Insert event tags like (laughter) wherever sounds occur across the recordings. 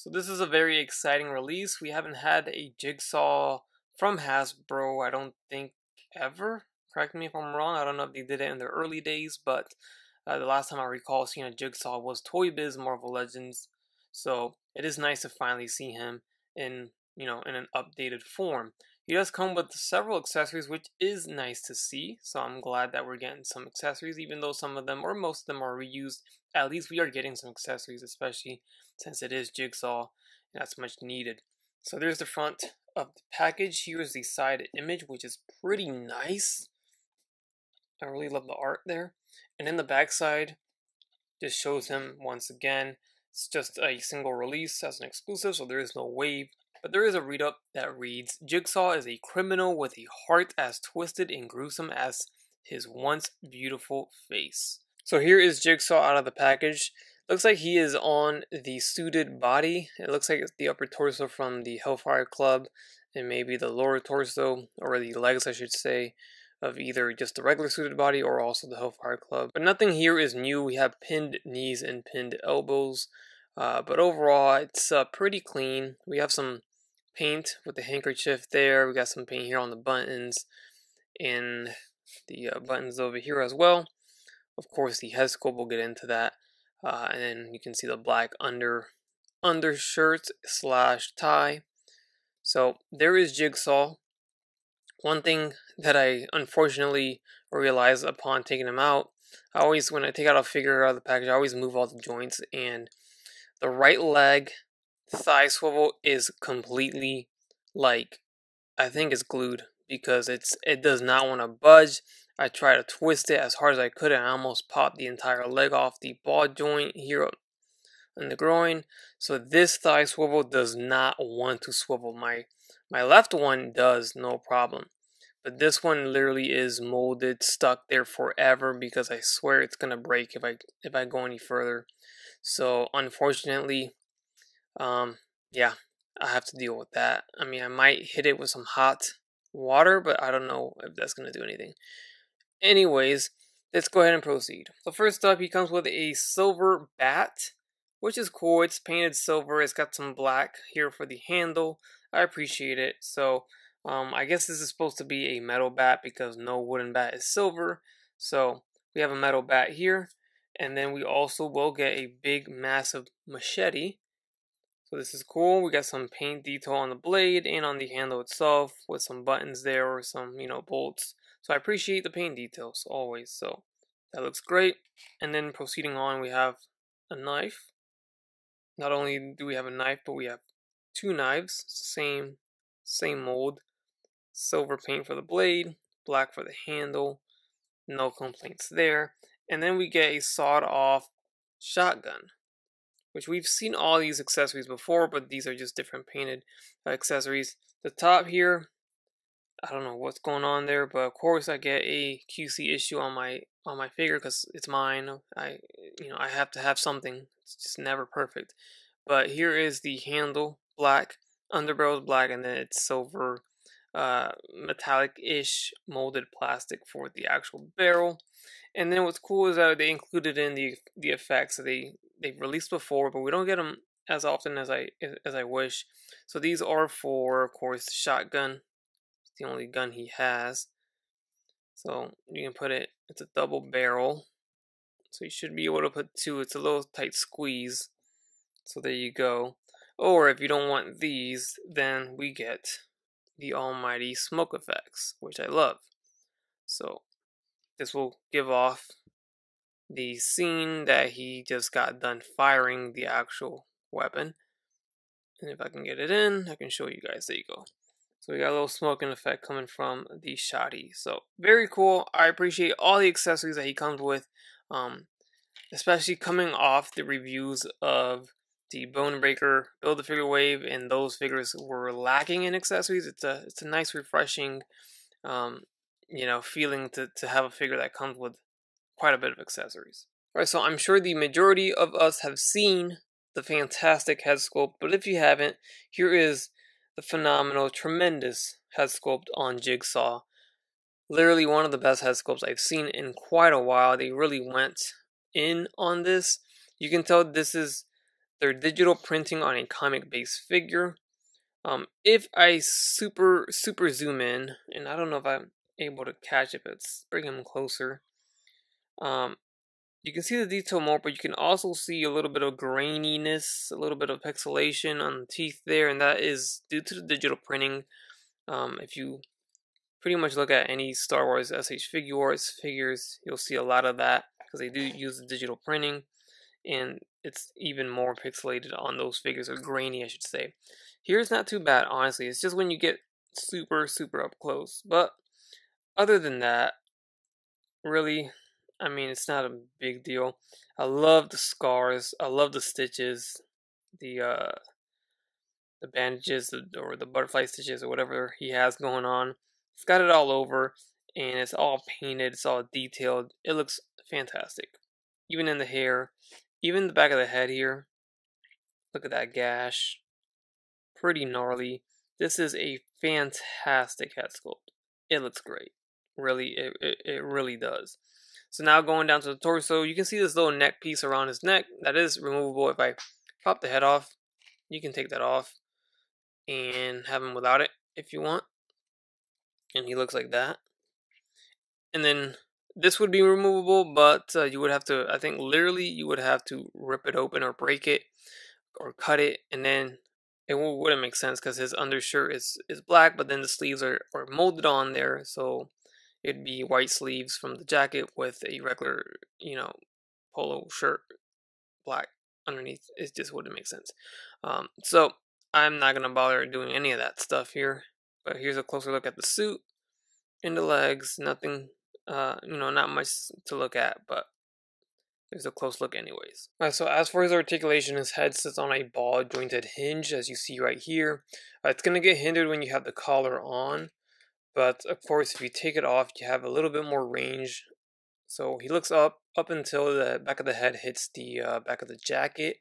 So this is a very exciting release. We haven't had a Jigsaw from Hasbro, I don't think ever. Correct me if I'm wrong. I don't know if they did it in the early days, but uh, the last time I recall seeing a Jigsaw was Toy Biz Marvel Legends. So it is nice to finally see him in you know in an updated form. He does come with several accessories, which is nice to see. So I'm glad that we're getting some accessories, even though some of them or most of them are reused. At least we are getting some accessories, especially since it is Jigsaw, and that's much needed. So there's the front of the package. Here's the side image, which is pretty nice. I really love the art there. And then the backside just shows him once again. It's just a single release as an exclusive, so there is no wave. But there is a read up that reads Jigsaw is a criminal with a heart as twisted and gruesome as his once beautiful face. So here is Jigsaw out of the package. Looks like he is on the suited body. It looks like it's the upper torso from the Hellfire Club and maybe the lower torso, or the legs I should say, of either just the regular suited body or also the Hellfire Club. But nothing here is new. We have pinned knees and pinned elbows. Uh, but overall, it's uh, pretty clean. We have some paint with the handkerchief there. We got some paint here on the buttons and the uh, buttons over here as well. Of course, the head sculpt, we'll get into that. Uh, and then you can see the black under undershirt slash tie. So there is Jigsaw. One thing that I unfortunately realized upon taking them out, I always when I take out a figure out of the package, I always move all the joints and the right leg thigh swivel is completely like I think it's glued because it's it does not want to budge. I tried to twist it as hard as I could and I almost popped the entire leg off the ball joint here in the groin. So this thigh swivel does not want to swivel. My my left one does no problem. But this one literally is molded, stuck there forever because I swear it's gonna break if I if I go any further. So unfortunately, um, yeah, I have to deal with that. I mean, I might hit it with some hot water, but I don't know if that's gonna do anything. Anyways, let's go ahead and proceed. So first up, he comes with a silver bat, which is cool. It's painted silver. It's got some black here for the handle. I appreciate it. So um, I guess this is supposed to be a metal bat because no wooden bat is silver. So we have a metal bat here. And then we also will get a big, massive machete. So this is cool. We got some paint detail on the blade and on the handle itself with some buttons there or some, you know, bolts. So I appreciate the paint details always. So that looks great. And then proceeding on, we have a knife. Not only do we have a knife, but we have two knives, same same mold. Silver paint for the blade, black for the handle. No complaints there. And then we get a sawed off shotgun, which we've seen all these accessories before, but these are just different painted accessories. The top here I don't know what's going on there, but of course I get a QC issue on my on my figure because it's mine. I you know I have to have something. It's just never perfect. But here is the handle, black, underbarrel is black, and then it's silver, uh, metallic-ish molded plastic for the actual barrel. And then what's cool is that they included in the the effects that they they released before, but we don't get them as often as I as I wish. So these are for, of course, shotgun It's the only gun he has. So you can put it, it's a double barrel. So you should be able to put two. It's a little tight squeeze. So there you go. Or if you don't want these, then we get the almighty smoke effects, which I love. So this will give off the scene that he just got done firing the actual weapon. And if I can get it in, I can show you guys. There you go. So we got a little smoking effect coming from the shotty. So very cool. I appreciate all the accessories that he comes with. Um, especially coming off the reviews of the Bonebreaker, Build a Figure Wave, and those figures were lacking in accessories. It's a it's a nice, refreshing, um, you know, feeling to to have a figure that comes with quite a bit of accessories. All right, so I'm sure the majority of us have seen the fantastic head sculpt, but if you haven't, here is the phenomenal, tremendous head sculpt on Jigsaw. Literally one of the best head sculpts I've seen in quite a while. They really went in on this. You can tell this is they're digital printing on a comic-based figure. Um, if I super super zoom in, and I don't know if I'm able to catch it, but let's bring them closer. Um, you can see the detail more, but you can also see a little bit of graininess, a little bit of pixelation on the teeth there, and that is due to the digital printing. Um, if you pretty much look at any Star Wars SH Figuarts figures, you'll see a lot of that because they do use the digital printing, and it's even more pixelated on those figures, or grainy, I should say. Here's not too bad, honestly. It's just when you get super, super up close. But other than that, really, I mean, it's not a big deal. I love the scars. I love the stitches, the uh, the bandages, or the butterfly stitches, or whatever he has going on. He's got it all over, and it's all painted. It's all detailed. It looks fantastic. Even in the hair, even the back of the head here. Look at that gash. Pretty gnarly. This is a fantastic head sculpt. It looks great. Really, it, it, it really does. So now going down to the torso, you can see this little neck piece around his neck. That is removable. If I pop the head off, you can take that off and have him without it if you want. And he looks like that. And then this would be removable, but uh, you would have to, I think literally you would have to rip it open or break it or cut it. And then it wouldn't make sense because his undershirt is, is black, but then the sleeves are, are molded on there. So it'd be white sleeves from the jacket with a regular, you know, polo shirt, black underneath. It just wouldn't make sense. Um, so I'm not gonna bother doing any of that stuff here. But here's a closer look at the suit and the legs. Nothing, uh, you know, not much to look at, but there's a close look anyways. Alright, so as for his articulation, his head sits on a ball jointed hinge, as you see right here. Uh, it's going to get hindered when you have the collar on. But of course, if you take it off, you have a little bit more range. So he looks up, up until the back of the head hits the uh, back of the jacket.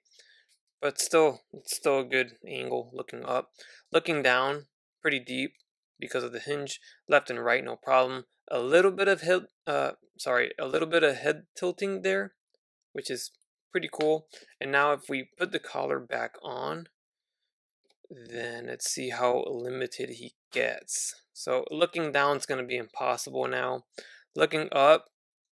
But still, it's still a good angle looking up. Looking down, pretty deep because of the hinge. Left and right, no problem. A little bit of head, uh, sorry, a little bit of head tilting there, which is pretty cool. And now if we put the collar back on, then let's see how limited he gets. So looking down is going to be impossible now. Looking up,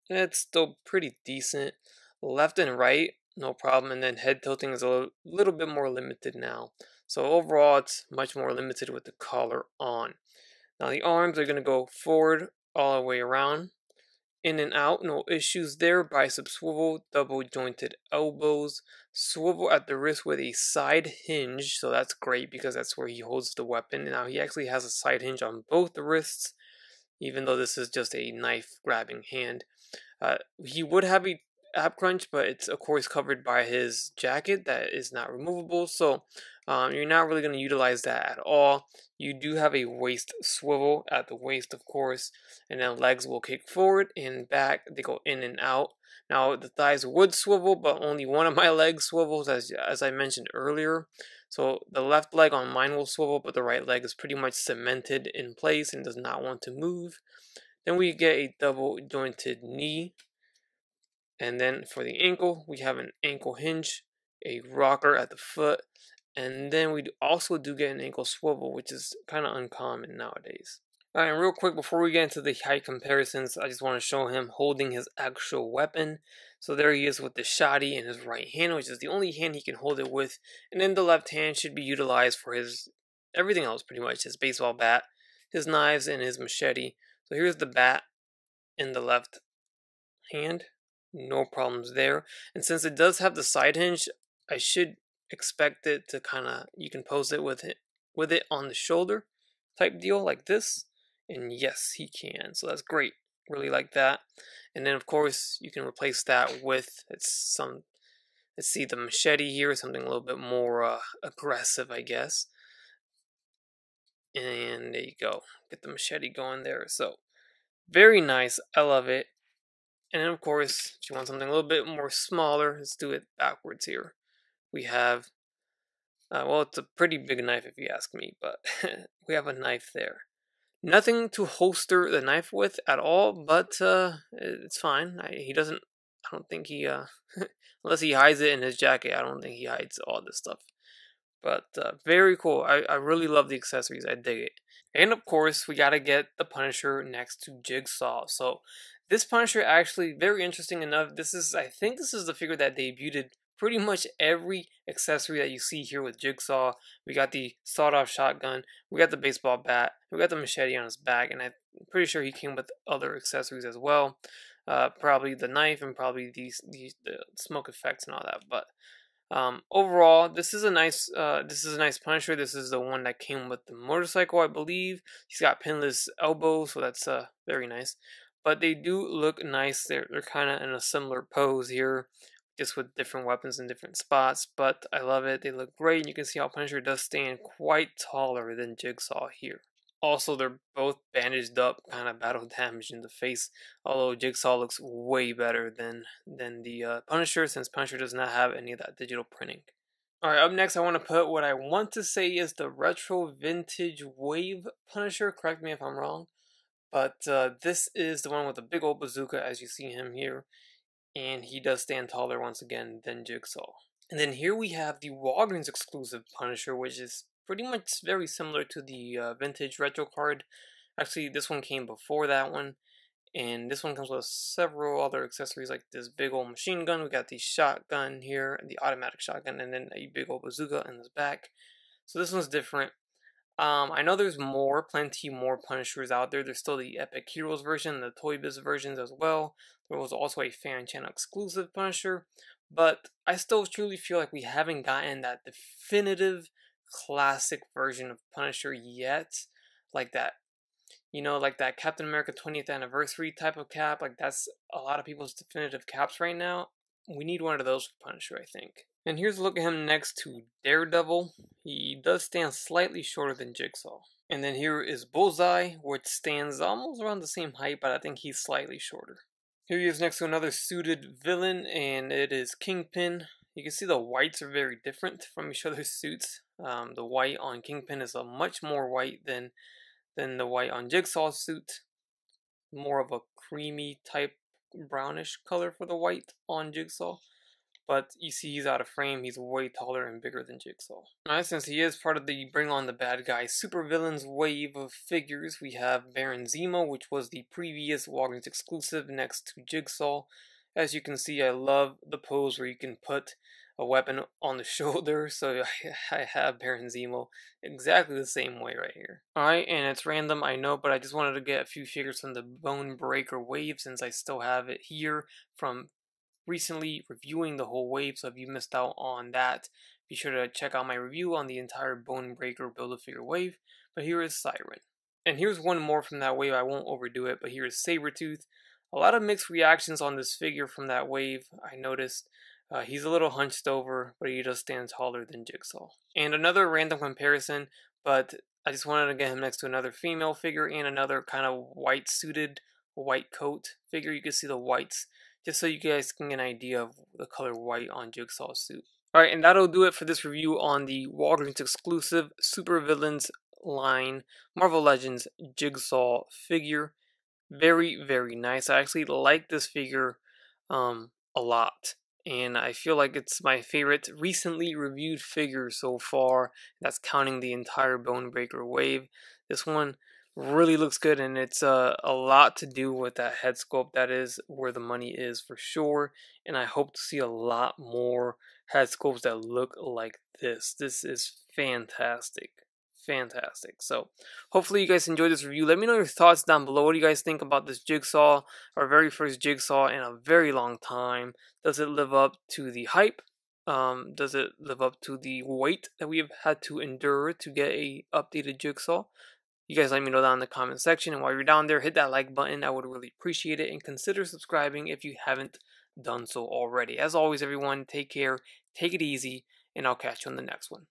it's still pretty decent. Left and right, no problem. And then head tilting is a little bit more limited now. So overall, it's much more limited with the collar on. Now the arms are going to go forward all the way around. In and out, no issues there. Bicep swivel, double jointed elbows, swivel at the wrist with a side hinge. So that's great because that's where he holds the weapon. Now he actually has a side hinge on both the wrists, even though this is just a knife grabbing hand. Uh, he would have a ab crunch, but it's of course covered by his jacket that is not removable. So um, you're not really going to utilize that at all. You do have a waist swivel at the waist, of course, and then legs will kick forward and back. They go in and out. Now the thighs would swivel, but only one of my (laughs) legs swivels, as as I mentioned earlier. So the left leg on mine will swivel, but the right leg is pretty much cemented in place and does not want to move. Then we get a double jointed knee. And then for the ankle, we have an ankle hinge, a rocker at the foot, and then we also do get an ankle swivel, which is kind of uncommon nowadays. Alright, and real quick before we get into the height comparisons, I just want to show him holding his actual weapon. So there he is with the shotty in his right hand, which is the only hand he can hold it with. And then the left hand should be utilized for his everything else pretty much. His baseball bat, his knives, and his machete. So here's the bat in the left hand. No problems there. And since it does have the side hinge, I should expect it to kind of you can pose it with it with it on the shoulder type deal like this and yes he can so that's great really like that and then of course you can replace that with it's some let's see the machete here something a little bit more uh, aggressive I guess and there you go get the machete going there so very nice I love it and of course if you want something a little bit more smaller let's do it backwards here we have, uh, well, it's a pretty big knife if you ask me, but (laughs) we have a knife there. Nothing to holster the knife with at all, but uh, it's fine. I, he doesn't I don't think he, uh, (laughs) unless he hides it in his jacket, I don't think he hides all this stuff. But uh, very cool. I, I really love the accessories. I dig it. And of course, we got to get the Punisher next to Jigsaw. So this Punisher actually very interesting enough. This is I think this is the figure that debuted pretty much every accessory that you see here with Jigsaw. We got the sawed-off shotgun, we got the baseball bat, we got the machete on his back, and I'm pretty sure he came with other accessories as well. Uh, probably the knife and probably these, these the smoke effects and all that. But um, overall, this is a nice uh, this is a nice Punisher. This is the one that came with the motorcycle, I believe. He's got pinless elbows, so that's uh, very nice. But they do look nice. They're they're kind of in a similar pose here, just with different weapons in different spots. But I love it. They look great. And you can see how Punisher does stand quite taller than Jigsaw here. Also, they're both bandaged up, kind of battle damage in the face. Although Jigsaw looks way better than than the uh, Punisher, since Punisher does not have any of that digital printing. Alright, up next I want to put what I want to say is the retro vintage wave Punisher. Correct me if I'm wrong. But uh, this is the one with the big old bazooka as you see him here. And he does stand taller once again than Jigsaw. And then here we have the Walgreens exclusive Punisher, which is pretty much very similar to the uh, vintage retro card. Actually, this one came before that one. And this one comes with several other accessories like this big old machine gun. We got the shotgun here, the automatic shotgun, and then a big old bazooka in his back. So this one's different. Um, I know there's more, plenty more Punishers out there. There's still the Epic Heroes version, the Toy Biz versions as well. There was also a fan channel exclusive Punisher, but I still truly feel like we haven't gotten that definitive classic version of Punisher yet. Like that, you know, like that Captain America 20th anniversary type of cap. Like that's a lot of people's definitive caps right now. We need one of those for Punisher, I think. And here's a look at him next to Daredevil. He does stand slightly shorter than Jigsaw. And then here is Bullseye, which stands almost around the same height, but I think he's slightly shorter. Here he is next to another suited villain, and it is Kingpin. You can see the whites are very different from each other's suits. Um, the white on Kingpin is a much more white than than the white on Jigsaw's suit. More of a creamy type brownish color for the white on Jigsaw. But you see he's out of frame, he's way taller and bigger than Jigsaw. Now since he is part of the Bring On the Bad Guys supervillains wave of figures, we have Baron Zemo, which was the previous Walgreens exclusive next to Jigsaw. As you can see, I love the pose where you can put a weapon on the (laughs) shoulder, so I have Baron Zemo exactly the same way right here. Alright, and it's random, I know, but I just wanted to get a few figures from the Bonebreaker wave since I still have it here from recently reviewing the whole wave, so if you missed out on that, be sure to check out my review on the entire Bonebreaker Build-A-Figure wave, but here is Siryn. And here's one more from that wave, I won't overdo it, but here is Sabretooth. A lot of mixed reactions on this figure from that wave, I noticed. Uh, he's a little hunched over, but he does stands taller than Jigsaw. And another random comparison, but I just wanted to get him next to another female figure and another kind of white suited white coat figure. You can see the whites, just so you guys can get an idea of the color white on Jigsaw's suit. Alright, and that'll do it for this review on the Walgreens exclusive Super Villains line Marvel Legends Jigsaw figure. Very, very nice. I actually like this figure um, a lot and I feel like it's my favorite recently reviewed figure so far. That's counting the entire Bonebreaker wave. This one really looks good, and it's uh, a lot to do with that head sculpt. That is where the money is for sure, and I hope to see a lot more head sculpts that look like this. This is fantastic fantastic. So hopefully you guys enjoyed this review. Let me know your thoughts down below. What do you guys think about this jigsaw? Our very first jigsaw in a very long time. Does it live up to the hype? Um, does it live up to the wait that we have had to endure to get a updated jigsaw? You guys let me know down in the comment section. And while you're down there, hit that like button. I would really appreciate it. And consider subscribing if you haven't done so already. As always, everyone, take care, take it easy, and I'll catch you on the next one.